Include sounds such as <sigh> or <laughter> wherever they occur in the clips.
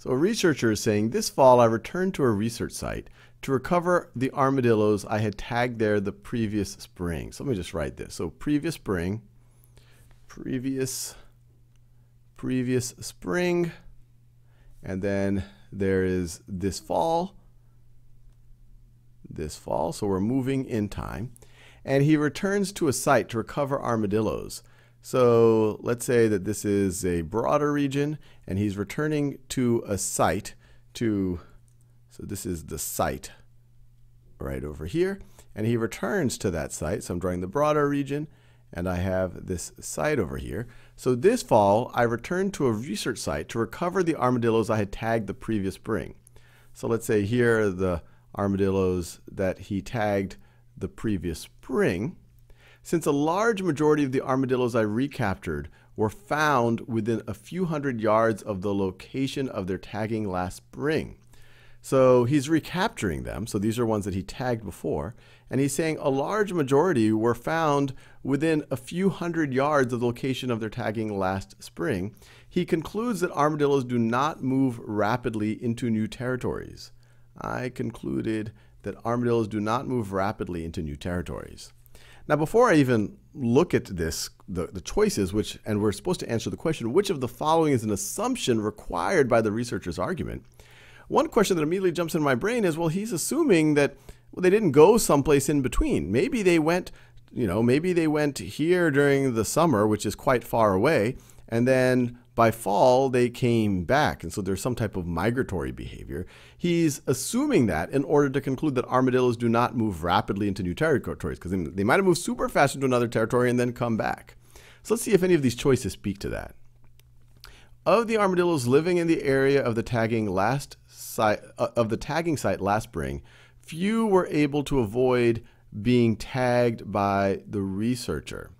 So a researcher is saying, this fall I returned to a research site to recover the armadillos I had tagged there the previous spring. So let me just write this. So previous spring, previous, previous spring, and then there is this fall, this fall. So we're moving in time. And he returns to a site to recover armadillos. So let's say that this is a broader region and he's returning to a site to, so this is the site right over here. And he returns to that site. So I'm drawing the broader region and I have this site over here. So this fall, I returned to a research site to recover the armadillos I had tagged the previous spring. So let's say here are the armadillos that he tagged the previous spring. Since a large majority of the armadillos I recaptured were found within a few hundred yards of the location of their tagging last spring. So he's recapturing them. So these are ones that he tagged before. And he's saying a large majority were found within a few hundred yards of the location of their tagging last spring. He concludes that armadillos do not move rapidly into new territories. I concluded that armadillos do not move rapidly into new territories. Now, before I even look at this, the, the choices, which, and we're supposed to answer the question, which of the following is an assumption required by the researcher's argument? One question that immediately jumps in my brain is, well, he's assuming that well, they didn't go someplace in between. Maybe they went, you know, maybe they went here during the summer, which is quite far away, and then by fall they came back. And so there's some type of migratory behavior. He's assuming that in order to conclude that armadillos do not move rapidly into new territories, because they might have moved super fast into another territory and then come back. So let's see if any of these choices speak to that. Of the armadillos living in the area of the tagging last site uh, of the tagging site last spring, few were able to avoid being tagged by the researcher.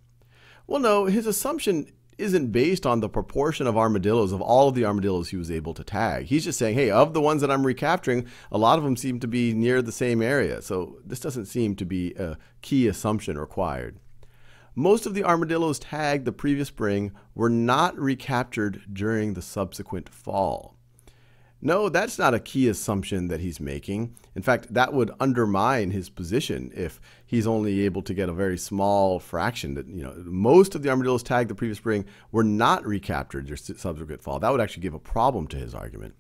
Well, no, his assumption isn't based on the proportion of armadillos, of all of the armadillos he was able to tag. He's just saying, hey, of the ones that I'm recapturing, a lot of them seem to be near the same area. So this doesn't seem to be a key assumption required. Most of the armadillos tagged the previous spring were not recaptured during the subsequent fall. No, that's not a key assumption that he's making. In fact, that would undermine his position if he's only able to get a very small fraction that, you know, most of the armadillos tagged the previous spring were not recaptured during subsequent fall. That would actually give a problem to his argument.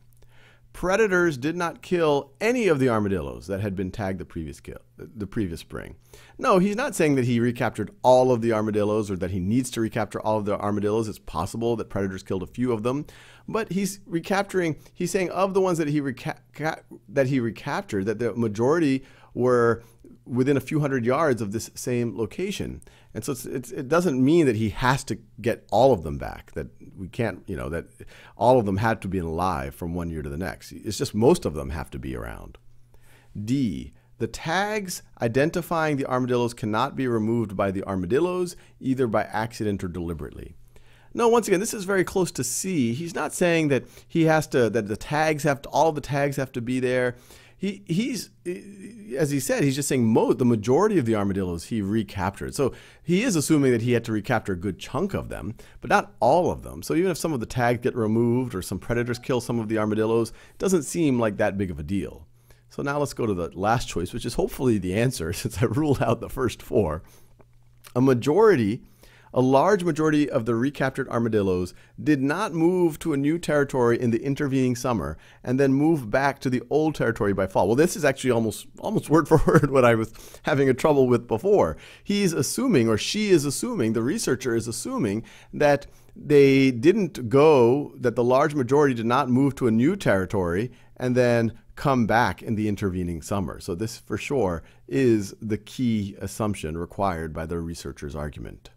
Predators did not kill any of the armadillos that had been tagged the previous kill, the previous spring. No, he's not saying that he recaptured all of the armadillos or that he needs to recapture all of the armadillos. It's possible that predators killed a few of them, but he's recapturing. He's saying of the ones that he reca- that he recaptured, that the majority were within a few hundred yards of this same location. And so it's, it's, it doesn't mean that he has to get all of them back, that we can't, you know, that all of them had to be alive from one year to the next. It's just most of them have to be around. D, the tags identifying the armadillos cannot be removed by the armadillos, either by accident or deliberately. No, once again, this is very close to C. He's not saying that he has to, that the tags have to, all the tags have to be there he he's as he said, he's just saying mo- the majority of the armadillos he recaptured. So he is assuming that he had to recapture a good chunk of them, but not all of them. So even if some of the tags get removed or some predators kill some of the armadillos, it doesn't seem like that big of a deal. So now let's go to the last choice, which is hopefully the answer <laughs> since I ruled out the first four. A majority a large majority of the recaptured armadillos did not move to a new territory in the intervening summer and then move back to the old territory by fall. Well, this is actually almost almost word for <laughs> word what I was having a trouble with before. He's assuming, or she is assuming, the researcher is assuming that they didn't go, that the large majority did not move to a new territory and then come back in the intervening summer. So this for sure is the key assumption required by the researcher's argument.